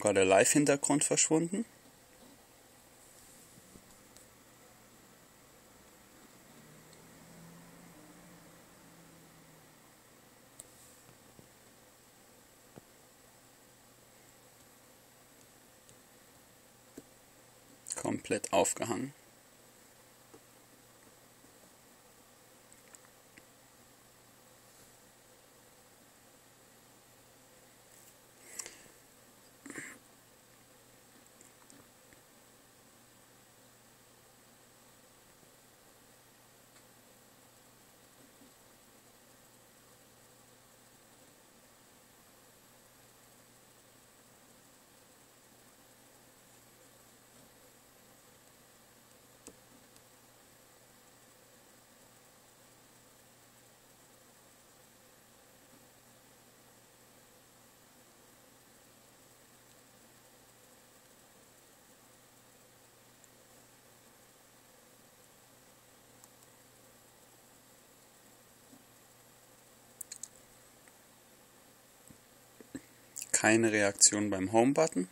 Sogar der Live-Hintergrund verschwunden. Komplett aufgehangen. Keine Reaktion beim Home-Button.